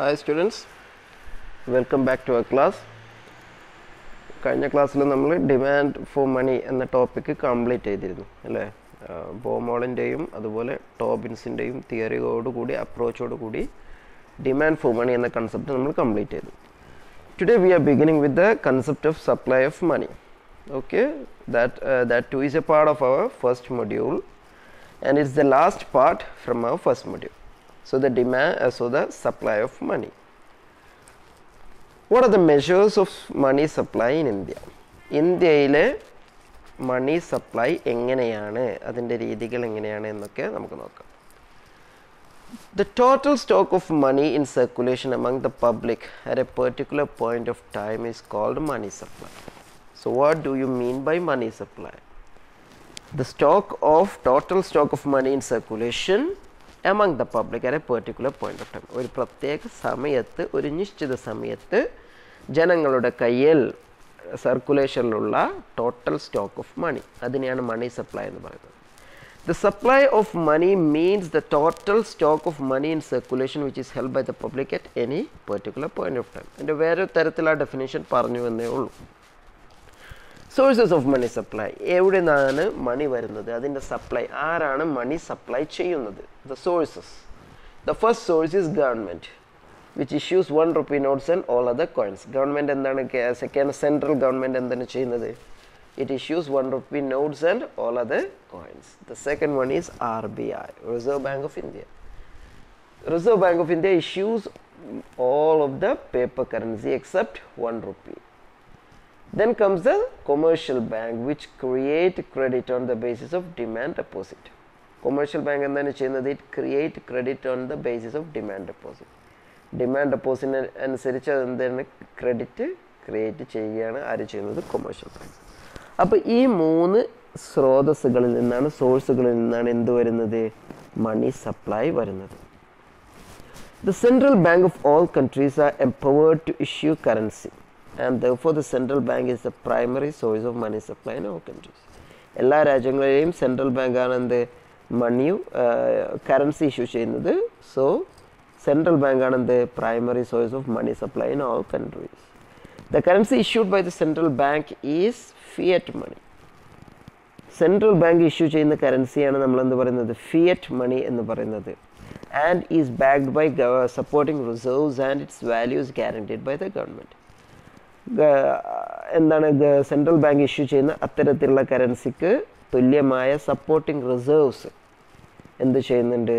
Hi students welcome back to our class കഴിഞ്ഞ ക്ലാസ്സിൽ നമ്മൾ ഡിമാൻഡ് ഫോർ മണി എന്ന ടോപ്പിക്ക് കംപ്ലീറ്റ് ചെയ്തിരുന്നു അല്ലേ? ബോമോളിന്റെയും അതുപോലെ ടോബിൻസിന്റെയും തിയറിയോടുകൂടി അപ്രോച്ചോടുകൂടി ഡിമാൻഡ് ഫോർ മണി എന്ന കൺസെപ്റ്റ് നമ്മൾ കംപ്ലീറ്റ് ചെയ്തു. Today we are beginning with the concept of supply of money okay that that too is a part of our first module and it's the last part from our first module so the demand uh, so the supply of money what are the measures of money supply in india ഇന്ത്യയിലെ money supply എങ്ങനെയാണ് അതിൻ്റെ രീതികൾ എങ്ങനെയാണ് എന്നൊക്കെ നമുക്ക് നോക്കാം The total stock of money in circulation among the public at a particular point of time is called money supply. So, what do you mean by money supply? The stock of total stock of money in circulation among the public at a particular point of time. ഒരു പ്രത്യേക സമയത്ത് ഒരു നിശ്ചിത സമയത്ത് ജനങ്ങളുടെ കയ്യിൽ സർക്കുലേഷനിലുള്ള total stock of money അതിനെയാണ് മണി സപ്ലൈ എന്ന് പറയുന്നത്. The supply of money means the total stock of money in circulation which is held by the public at any particular point of time എന്റെ വേറെ തരത്തിൽ ആ ഡെഫിനേഷൻ പറഞ്ഞു എന്നേ ഉള്ളൂ. സോഴ്സസ് ഓഫ് മണി സപ്ലൈ എവിടെ നിന്നാണ് മണി വരുന്നത്? അതിന്റെ സപ്ലൈ ആരാണ് മണി സപ്ലൈ ചെയ്യുന്നത്? The sources the first source is government which issues one rupee notes and all other coins government എന്താണ് സെക്കൻഡ് സെൻട്രൽ ഗവൺമെൻറ് എന്താണ് ചെയ്യുന്നത് it issues 1 rupee notes and all other coins. The second one is RBI, Reserve Bank of India. Reserve Bank of India issues all of the paper currency except 1 rupee. Then comes the commercial bank which create credit on the basis of demand deposit. Commercial bank എന്താണ് ചെയ്യുന്നത്? It create credit on the basis of demand deposit demand ഡെപ്പോസിറ്റിന് അനുസരിച്ച് അതെന്താണ് credit create ചെയ്യുകയാണ് ആര് ചെയ്യുന്നത്? Commercial bank അപ്പോൾ ഈ മൂന്ന് സ്രോതസ്സുകളിൽ നിന്നാണ് സോഴ്സുകളിൽ നിന്നാണ് എന്ത് വരുന്നത്? മണി സപ്ലൈ വരുന്നത്. The central bank of all countries are empowered to issue currency and though the central bank is the primary source of money supply in all countries എല്ലാ രാജ്യങ്ങളിലെയും സെൻട്രൽ ബാങ്കാണ് എന്ത്? മണിയും കറൻസി ഇഷ്യൂ ചെയ്യുന്നത്. So central ബാങ്കാണ് എന്ത്? Primary source of money supply in all countries the currency issued by the central bank is fiat money central bank issue ചെയ്യുന്ന കറൻസിയാണ് നമ്മൾ എന്ത് പറയുന്നത്? ഫിയറ്റ് മണി എന്ന് പറയുന്നത്. And is backed by supporting reserves and its values guaranteed by the government എന്താണ്? Central bank issue ചെയ്യുന്ന അത്തരത്തിലുള്ള കറൻസിക്ക് തുല്യമായ സപ്പോർട്ടിംഗ് റിസർവ്സ് എന്ത് ചെയ്യുന്നുണ്ട്?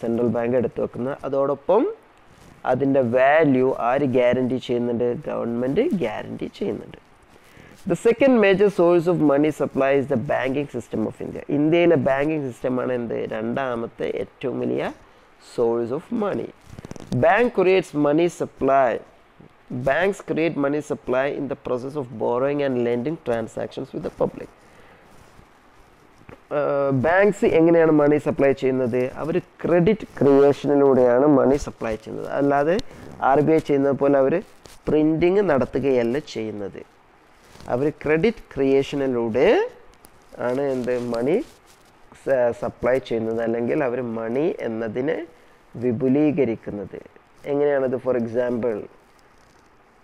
സെൻട്രൽ ബാങ്ക് എടുത്തു വെക്കുന്നത് അതോടൊപ്പം അതിന്റെ വാല്യൂ ആര് ഗ്യാരണ്ടി ചെയ്യുന്നുണ്ട്? ഗവൺമെന്റ് ഗ്യാരണ്ടി ചെയ്യുന്നുണ്ട്. The second major source of money supply is the banking system of India ഇന്ത്യയിലെ ബാങ്കിങ് സിസ്റ്റമാണ് എന്ത്? രണ്ടാമത്തെ ഏറ്റവും വലിയ source of money bank creates money supply banks create money supply in the process of borrowing and lending transactions with the public banks എങ്ങനെയാണ് money supply ചെയ്യുന്നത്? അവർ credit ക്രിയേഷനിലൂടെയാണ് മണി supply ചെയ്യുന്നത്. അല്ലാതെ ആർ ബി ഐ ചെയ്യുന്നത് പോലെ അവർ പ്രിന്റിങ് നടത്തുകയല്ല ചെയ്യുന്നത്. അവർ credit ക്രിയേഷനിലൂടെ ആണ് എന്ത്? മണി supply ചെയ്യുന്നത്. അല്ലെങ്കിൽ അവർ മണി എന്നതിനെ വിപുലീകരിക്കുന്നത്. എങ്ങനെയാണത്? ഫോർ എക്സാമ്പിൾ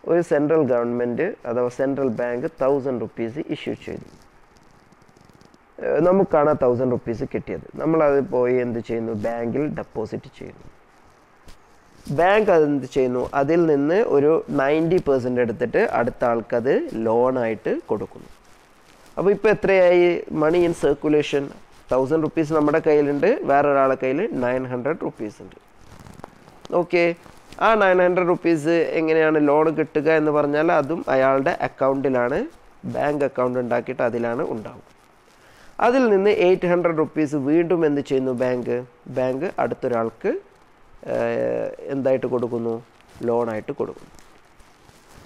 ഒരു സെൻട്രൽ ഗവൺമെന്റ് അഥവാ central bank thousand rupees issue ചെയ്തു. നമുക്കാണ് ആ തൗസൻഡ് റുപ്പീസ് കിട്ടിയത്. നമ്മളത് പോയി എന്ത് ചെയ്യുന്നു? ബാങ്കിൽ ഡെപ്പോസിറ്റ് ചെയ്യുന്നു. ബാങ്ക് അത് എന്ത് ചെയ്യുന്നു? അതിൽ നിന്ന് ഒരു നയന്റി പെർസെന്റ് എടുത്തിട്ട് അടുത്ത ആൾക്കത് ലോണായിട്ട് കൊടുക്കുന്നു. അപ്പോൾ ഇപ്പോൾ എത്രയായി? Money in circulation thousand rupees നമ്മുടെ കയ്യിലുണ്ട്. വേറൊരാളെ കയ്യിൽ നയൻ ഹൺഡ്രഡ് റുപ്പീസ് ഉണ്ട്. ഓക്കെ ആ നയൻ ഹൺഡ്രഡ് റുപ്പീസ് എങ്ങനെയാണ് ലോൺ കിട്ടുക എന്ന് പറഞ്ഞാൽ അതും അയാളുടെ അക്കൗണ്ടിലാണ് ബാങ്ക് അക്കൗണ്ട് ഉണ്ടാക്കിയിട്ട് അതിലാണ് ഉണ്ടാവും അതിൽ നിന്ന് എയ്റ്റ് ഹൺഡ്രഡ് റുപ്പീസ് വീണ്ടും എന്ത് ചെയ്യുന്നു ബാങ്ക് ബാങ്ക് അടുത്തൊരാൾക്ക് എന്തായിട്ട് കൊടുക്കുന്നു? ലോണായിട്ട് കൊടുക്കുന്നു.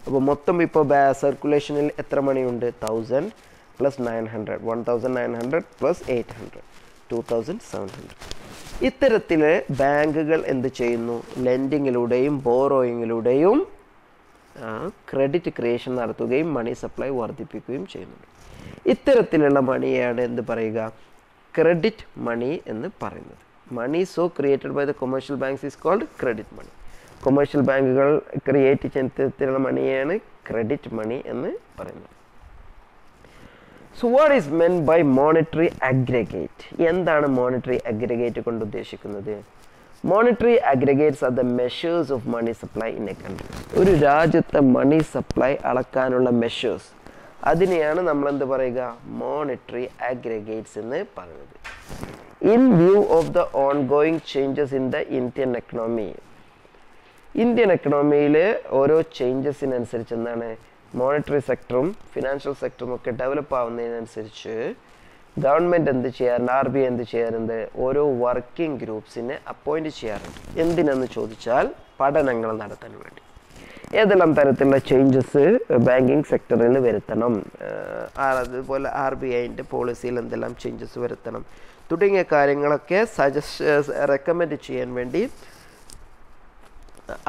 അപ്പോൾ മൊത്തം ഇപ്പോൾ ബാ സർക്കുലേഷനിൽ എത്ര മണിയുണ്ട്? Thousand plus nine hundred one thousand nine hundred plus eight hundred two thousand seven hundred ഇത്തരത്തിൽ ബാങ്കുകൾ എന്ത് ചെയ്യുന്നു? ലെൻഡിങ്ങിലൂടെയും ബോറോയിങ്ങിലൂടെയും ക്രെഡിറ്റ് ക്രിയേഷൻ നടത്തുകയും മണി സപ്ലൈ വർദ്ധിപ്പിക്കുകയും ചെയ്യുന്നുണ്ട്. ഇത്തരത്തിലുള്ള മണിയാണ് എന്ത് പറയുക? ക്രെഡിറ്റ് മണി എന്ന് പറയുന്നത്. Money so created by the commercial banks is called credit money commercial ബാങ്കുകൾ ക്രിയേറ്റ് ചെയ്യുന്ന മണിയാണ് ക്രെഡിറ്റ് മണി എന്ന് പറയുന്നത്. So what is meant by monetary aggregate എന്താണ് മോണിറ്ററി അഗ്രഗേറ്റ് കൊണ്ട് ഉദ്ദേശിക്കുന്നത്? Monetary aggregates are the measures of money supply in a country ഒരു രാജ്യത്തെ മണി സപ്ലൈ അളക്കാനുള്ള മെഷേഴ്സ് അതിനെയാണ് നമ്മൾ എന്ത് പറയുക? മോണിറ്ററി അഗ്രഗേറ്റ്സ് എന്ന് പറയുന്നത്. In view of the ongoing changes in the Indian economy Indian എക്കണോമിയിൽ ഓരോ ചേഞ്ചസിനനുസരിച്ച് എന്താണ്? മോണിറ്ററി സെക്ടറും ഫിനാൻഷ്യൽ സെക്ടറും ഒക്കെ ഡെവലപ്പ് ആവുന്നതിനനുസരിച്ച് ഗവൺമെന്റ് എന്ത് ചെയ്യാറുണ്ട്? ആർ ബി ഐ എന്ത് ചെയ്യാറുണ്ട്? ഓരോ വർക്കിംഗ് ഗ്രൂപ്പ്സിനെ അപ്പോയിന്റ് ചെയ്യാറുണ്ട്. എന്തിനെന്ന് ചോദിച്ചാൽ പഠനങ്ങൾ നടത്താൻ വേണ്ടി. ഏതെല്ലാം തരത്തിലുള്ള ചേഞ്ചസ് ബാങ്കിങ് സെക്ടറിൽ വരുത്തണം? അതുപോലെ ആർ ബി ഐന്റെ പോളിസിയിൽ എന്തെല്ലാം ചേഞ്ചസ് വരുത്തണം? തുടങ്ങിയ കാര്യങ്ങളൊക്കെ സജസ്റ്റ് റെക്കമെൻഡ് ചെയ്യാൻ വേണ്ടി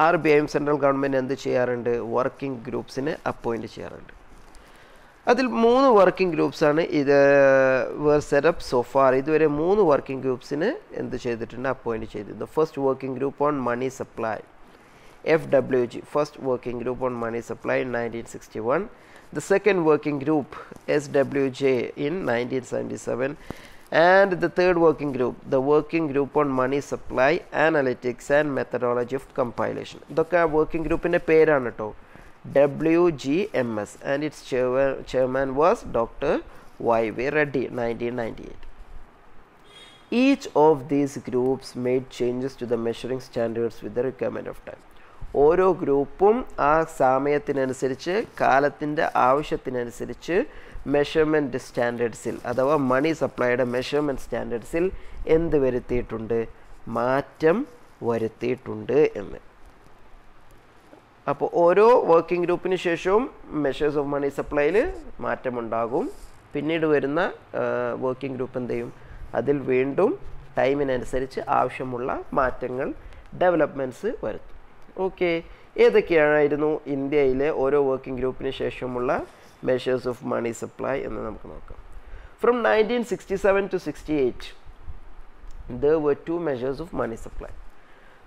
ആർ ബി ഐയും സെൻട്രൽ ഗവൺമെന്റ് എന്ത് ചെയ്യാറുണ്ട്? വർക്കിംഗ് ഗ്രൂപ്പ്സിനെ അപ്പോയിന്റ് ചെയ്യാറുണ്ട്. അതിൽ മൂന്ന് വർക്കിംഗ് ഗ്രൂപ്പ്സാണ് ഇത് വേർ സെറ്റപ്പ് സോഫാർ ഇതുവരെ മൂന്ന് വർക്കിംഗ് ഗ്രൂപ്പ്സിന് എന്ത് ചെയ്തിട്ടുണ്ട്? അപ്പോയിന്റ് ചെയ്തിട്ടുണ്ട്. First working group on money supply F W G first working group on money supply in nineteen sixty one the second working group S W J in nineteen seventy seven and the third working group the working group on money supply analytics and methodology of compilation. ഇതൊക്കെ ആ working ഗ്രൂപ്പിന്റെ പേരാണ് കേട്ടോ W G M S and its chairman was doctor Y V Reddy nineteen ninety eight each of these groups made changes to the measuring standards with the requirement of time ഓരോ ഗ്രൂപ്പും ആ സമയത്തിനനുസരിച്ച് കാലത്തിന്റെ ആവശ്യത്തിനനുസരിച്ച് measurement സ്റ്റാൻഡേർഡ്സിൽ അഥവാ മണി സപ്ലൈയുടെ measurement സ്റ്റാൻഡേർഡ്സിൽ എന്ത് വരുത്തിയിട്ടുണ്ട്? മാറ്റം വരുത്തിയിട്ടുണ്ട് എന്ന്. അപ്പോൾ ഓരോ വർക്കിംഗ് ഗ്രൂപ്പിന് ശേഷവും മെഷേഴ്സ് ഓഫ് മണി സപ്ലൈയിൽ മാറ്റമുണ്ടാകും. പിന്നീട് വരുന്ന വർക്കിംഗ് ഗ്രൂപ്പ് എന്ത് ചെയ്യും? അതിൽ വീണ്ടും ടൈമിനനുസരിച്ച് ആവശ്യമുള്ള മാറ്റങ്ങൾ ഡെവലപ്മെന്റ്സ് വരുത്തും. ഓക്കെ ഏതൊക്കെയായിരുന്നു ഇന്ത്യയിലെ ഓരോ വർക്കിംഗ് ഗ്രൂപ്പിന് ശേഷമുള്ള മെഷേഴ്സ് ഓഫ് മണി സപ്ലൈ എന്ന് നമുക്ക് നോക്കാം. From nineteen sixty seven to sixty eight the were two measures of money supply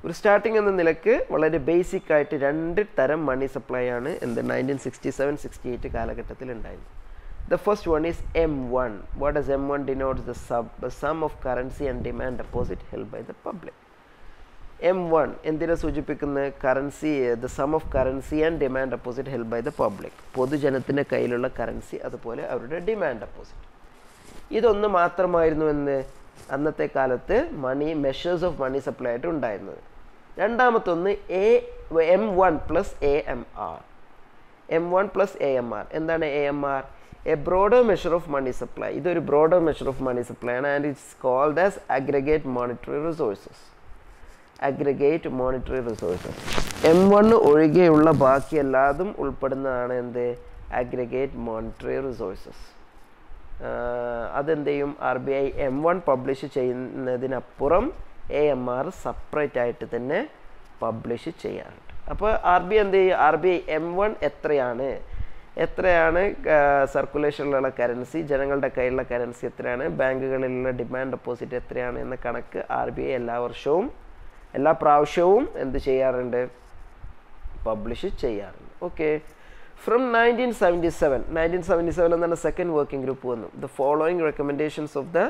ഒരു സ്റ്റാർട്ടിംഗ് എന്ന നിലയ്ക്ക് വളരെ ബേസിക് ആയിട്ട് രണ്ട് തരം മണി സപ്ലൈ ആണ് എന്ത് nineteen sixty seven sixty eight കാലഘട്ടത്തിൽ ഉണ്ടായിരുന്നു the first one is M one what is M one denotes the sub sum of currency and demand deposit held by the public M one എന്തിനെ സൂചിപ്പിക്കുന്നത് currency the sum of currency and demand deposit held by the public പൊതുജനത്തിന്റെ കയ്യിലുള്ള currency അതുപോലെ അവരുടെ demand deposit ഇതൊന്ന് മാത്രമായിരുന്നു എന്ന് അന്നത്തെ കാലത്ത് money measures of money supply ആയിട്ട് ഉണ്ടായിരുന്നത്. രണ്ടാമത്തൊന്ന് A M one plus A M R M one plus A M R എന്താണ് A M R a broader measure of money supply ഇതൊരു broader measure of money supply ആണ് and it's called as aggregate monetary resources aggregate monetary resources M one ഒഴികെയുള്ള ബാക്കി എല്ലാതും ഉൾപ്പെടുന്നതാണ് എന്ത്? Aggregate monetary resources അതെന്ത് ചെയ്യും R B I M one publish ചെയ്യുന്നതിനപ്പുറം A M R separate ആയിട്ട് തന്നെ പബ്ലിഷ് ചെയ്യാറുണ്ട്. അപ്പോൾ ആർ ബി എന്ത് ചെയ്യും? R B I M one എത്രയാണ്? എത്രയാണ്? സർക്കുലേഷനിലുള്ള കറൻസി ജനങ്ങളുടെ കയ്യിലുള്ള കറൻസി എത്രയാണ്? ബാങ്കുകളിലുള്ള ഡിമാൻഡ് ഡെപ്പോസിറ്റ് എത്രയാണ്? എന്ന കണക്ക് ആർ ബി ഐ എല്ലാ വർഷവും എല്ലാ പ്രാവശ്യവും എന്ത് ചെയ്യാറുണ്ട്? പബ്ലിഷ് ചെയ്യാറുണ്ട്. Okay from nineteen seventy seven nineteen seventy seven എന്നാണ് സെക്കൻഡ് വർക്കിംഗ് ഗ്രൂപ്പ് വന്നു. The following recommendations of the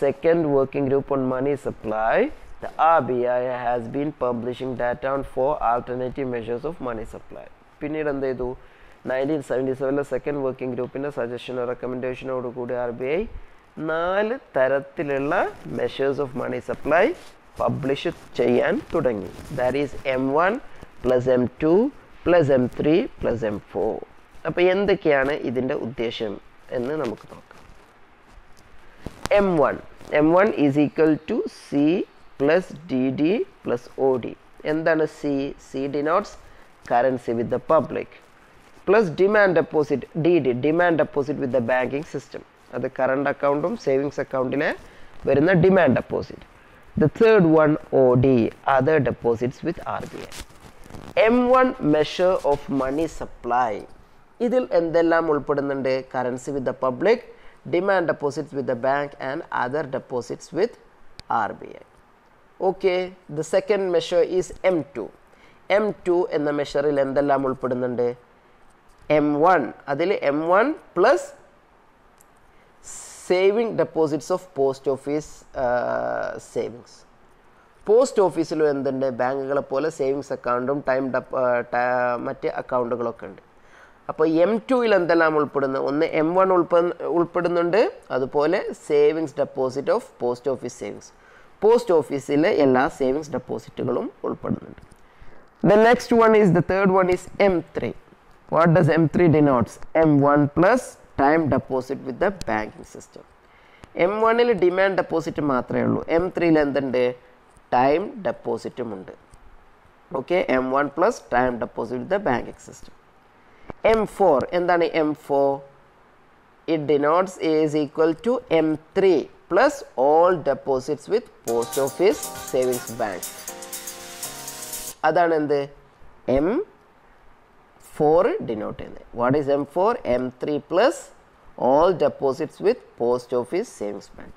second working group on money supply the R B I has been publishing data on four alternative measures of money supply പിന്നീട് എന്ത് ചെയ്തു? Nineteen seventy സെവനിലെ second working ഗ്രൂപ്പിന്റെ സജഷനോ റെക്കമെൻഡേഷനോട് കൂടി R B I നാല് തരത്തിലുള്ള measures of money supply publish ചെയ്യാൻ തുടങ്ങി. That is M one plus M two plus M three plus M four അപ്പോൾ എന്തൊക്കെയാണ് ഇതിന്റെ ഉദ്ദേശം എന്ന് നമുക്ക് നോക്കാം. M one M one is equal to C plus D D plus O D എന്താണ് C C denotes currency with the public plus demand deposit D D demand deposit with the banking system അത് current അക്കൗണ്ടും savings അക്കൗണ്ടിലെ വരുന്ന demand deposit D other deposits with R B I M one measure of money supply ഇതിൽ എന്തെല്ലാം ഉൾപ്പെടുന്നുണ്ട്? Currency with the public demand deposits with the bank and other deposits with R B I okay the second measure is M two M two എന്ന മെഷറിൽ എന്തെല്ലാം ഉൾപ്പെടുന്നുണ്ട്? M one അതിൽ M one plus saving deposits of post office savings post ഓഫീസിലും എന്തുണ്ട്? ബാങ്കുകളെ പോലെ savings അക്കൗണ്ടും ടൈം ഡെപ്പ് മറ്റ് അക്കൗണ്ടുകളൊക്കെ ഉണ്ട്. അപ്പോൾ എം ടുയിൽ എന്തെല്ലാം ഉൾപ്പെടുന്നു? ഒന്ന് എം വൺ ഉൾപ്പെ ഉൾപ്പെടുന്നുണ്ട്. അതുപോലെ savings deposit of post office savings post ഓഫീസിലെ എല്ലാ സേവിങ്സ് ഡെപ്പോസിറ്റുകളും ഉൾപ്പെടുന്നുണ്ട്. The next one is the third one is M three what does M three denotes M one plus time deposit with the banking system M വണ്ണിൽ demand deposit മാത്രമേ ഉള്ളൂ. M ത്രീയിൽ എന്തുണ്ട്? Time ഡെപ്പോസിറ്റും ഉണ്ട്. Okay M one plus time deposit with the banking system M four എന്താണ് M four it denotes is equal to M three plus all deposits with post office savings bank അതാണ് എന്ത്? M four denote ചെയ്യുന്നത് what is M four M three plus all deposits with post office savings bank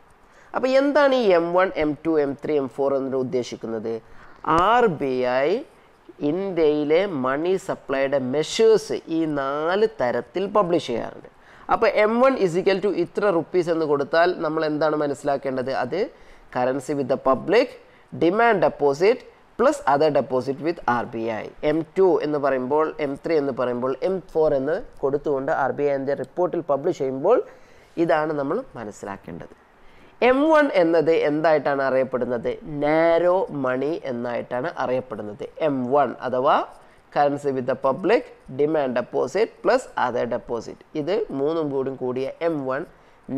അപ്പോൾ എന്താണ് ഈ M one M two M three M four എന്നിട്ട് ഉദ്ദേശിക്കുന്നത്? R B I ഇന്ത്യയിലെ മണി സപ്ലൈയുടെ measures ഈ നാല് തരത്തിൽ പബ്ലിഷ് ചെയ്യാറുണ്ട്. അപ്പോൾ M one is equal to ഇത്ര റുപ്പീസ് എന്ന് കൊടുത്താൽ നമ്മൾ എന്താണ് മനസ്സിലാക്കേണ്ടത്? അത് currency with the public demand deposit plus other deposit with R B I M two എന്ന് പറയുമ്പോൾ എം ത്രീ എന്ന് പറയുമ്പോൾ എം ഫോർ എന്ന് കൊടുത്തുകൊണ്ട് ആർ ബി ഐ എന്റെ റിപ്പോർട്ടിൽ പബ്ലിഷ് ചെയ്യുമ്പോൾ ഇതാണ് നമ്മൾ മനസ്സിലാക്കേണ്ടത്. എം വൺ എന്നത് എന്തായിട്ടാണ് അറിയപ്പെടുന്നത്? നാരോ മണി എന്നായിട്ടാണ് അറിയപ്പെടുന്നത്. എം വൺ അഥവാ currency with the public demand deposit plus other deposit ഇത് മൂന്നും കൂടും കൂടിയ എം വൺ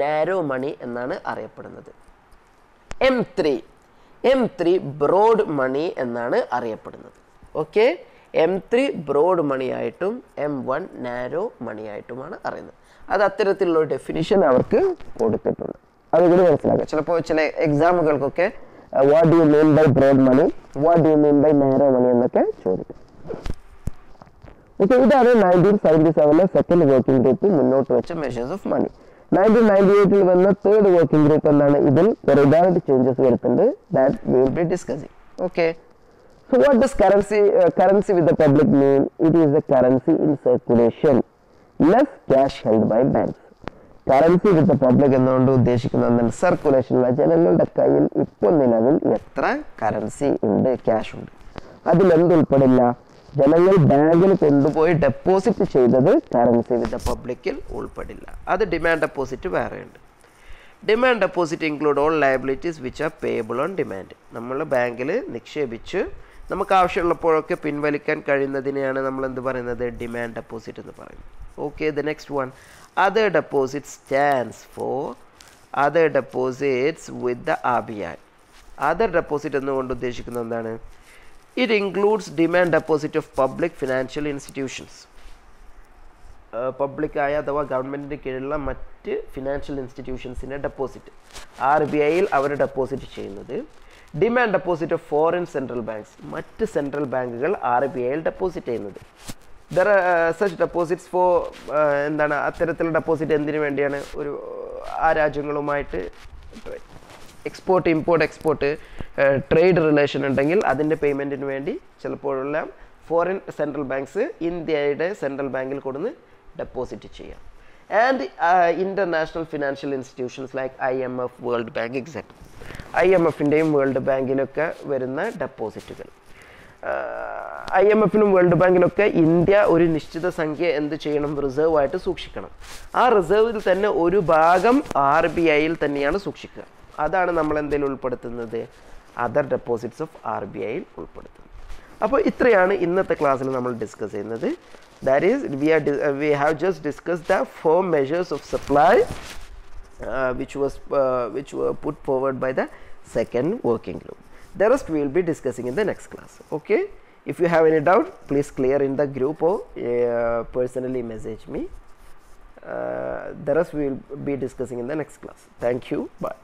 നാരോ മണി എന്നാണ് അറിയപ്പെടുന്നത്. M three M three broad money എന്നാണ് അറിയപ്പെടുന്നത്. ഓക്കെ എം ത്രീ ബ്രോഡ് മണിയായിട്ടും എം വൺ നാരോ മണിയായിട്ടുമാണ് അറിയുന്നത്. അത് അത്തരത്തിലുള്ള ഡെഫിനിഷൻ അവർക്ക് കൊടുത്തിട്ടുണ്ട്. അതുകൂടി മനസ്സിലാക്കുക ചിലപ്പോൾ ചില എക്സാമുകൾക്കൊക്കെ what you mean by broad money what you mean by narrow money എന്നൊക്കെ ചോദിക്കും. ഇതാണ് നയന്റീൻ സെവന്റി സെവനിലെ സെക്കൻഡ് വർക്കിംഗ് ഗ്രൂപ്പ് മുന്നോട്ട് വെച്ച measures of money nineteen ninety എയ്റ്റിൽ വന്ന തേർഡ് വർക്കിംഗ് ഗ്രൂപ്പ് എന്നാണ് ഇതിൽ ഒരുപാട് ചേഞ്ചസ് വരുത്തുന്നുണ്ട് that will be discussing okay so what does currency currency with the public mean it is is currency in circulation less cash held by by currency with the public എന്നുകൊണ്ട് ഉദ്ദേശിക്കുന്നത് circulation ജനങ്ങളുടെ കയ്യിൽ ഇപ്പോൾ നിലവിൽ എത്ര currency ഉണ്ട്? Cash ഉണ്ട്. ഉൾപ്പെടില്ല ജനങ്ങൾ ബാങ്കിൽ കൊണ്ടുപോയി ഡെപ്പോസിറ്റ് ചെയ്തത് കറൻസി വിത്ത് പബ്ലിക്കിൽ ഉൾപ്പെടില്ല. അത് ഡിമാൻഡ് ഡെപ്പോസിറ്റ് വേറെയുണ്ട് demand deposit include all liabilities which are payable on demand നമ്മൾ ബാങ്കിൽ നിക്ഷേപിച്ച് നമുക്ക് ആവശ്യമുള്ളപ്പോഴൊക്കെ പിൻവലിക്കാൻ കഴിയുന്നതിനെയാണ് നമ്മൾ എന്ത് പറയുന്നത്? ഡിമാൻഡ് ഡെപ്പോസിറ്റ് എന്ന് പറയുന്നത്. Okay the next one other deposit stands for other deposits with the R B I other deposit എന്നുകൊണ്ട് ഉദ്ദേശിക്കുന്നത് എന്താണ്? It includes demand deposit of public financial institutions പബ്ലിക്കായ അഥവാ ഗവൺമെന്റിന്റെ കീഴിലുള്ള മറ്റ് ഫിനാൻഷ്യൽ ഇൻസ്റ്റിറ്റ്യൂഷൻസിന്റെ ഡെപ്പോസിറ്റ് ആർ ബി ഐയിൽ അവർ ഡെപ്പോസിറ്റ് ചെയ്യുന്നത്. Demand deposit of foreign central banks മറ്റ് സെൻട്രൽ ബാങ്കുകൾ ആർ ബി ഐയിൽ ഡെപ്പോസിറ്റ് ചെയ്യുന്നത്. ദർ സച്ച് ഡെപ്പോസിറ്റ്സ് ഫോർ എന്താണ് അത്തരത്തിലുള്ള ഡെപ്പോസിറ്റ് എന്തിനു വേണ്ടിയാണ്? ഒരു ആ രാജ്യങ്ങളുമായിട്ട് export import export trade relation ഉണ്ടെങ്കിൽ അതിന്റെ പേയ്മെന്റിന് വേണ്ടി ചിലപ്പോഴെല്ലാം ഫോറിൻ സെൻട്രൽ ബാങ്ക്സ് ഇന്ത്യയുടെ സെൻട്രൽ ബാങ്കിൽ കൊടുന്ന് ഡെപ്പോസിറ്റ് ചെയ്യാം. And international financial institutions like I M F world bank etcetera I M എഫിന്റെയും world ബാങ്കിലൊക്കെ വരുന്ന ഡെപ്പോസിറ്റുകൾ ഐ എം എഫിലും വേൾഡ് ബാങ്കിലൊക്കെ ഇന്ത്യ ഒരു നിശ്ചിത സംഖ്യ എന്ത് ചെയ്യണം? റിസർവ് ആയിട്ട് സൂക്ഷിക്കണം. ആ റിസർവിൽ തന്നെ ഒരു ഭാഗം ആർ ബി ഐയിൽ തന്നെയാണ് സൂക്ഷിക്കുക. അതാണ് നമ്മൾ എന്തെങ്കിലും ഉൾപ്പെടുത്തുന്നത് other deposits of R B ഐയിൽ ഉൾപ്പെടുത്തുന്നത് അപ്പോൾ ഇത്രയാണ് ഇന്നത്തെ ക്ലാസ്സിൽ നമ്മൾ ഡിസ്കസ് ചെയ്യുന്നത് that is we are we have just discuss the four measures of supply which was which were put forward by the second working group. The rest we will be discussing in the next class. Okay. If you have any doubt, please clear in the group or uh, personally message me. Uh, the rest we will be discussing in the next class. Thank you. Bye.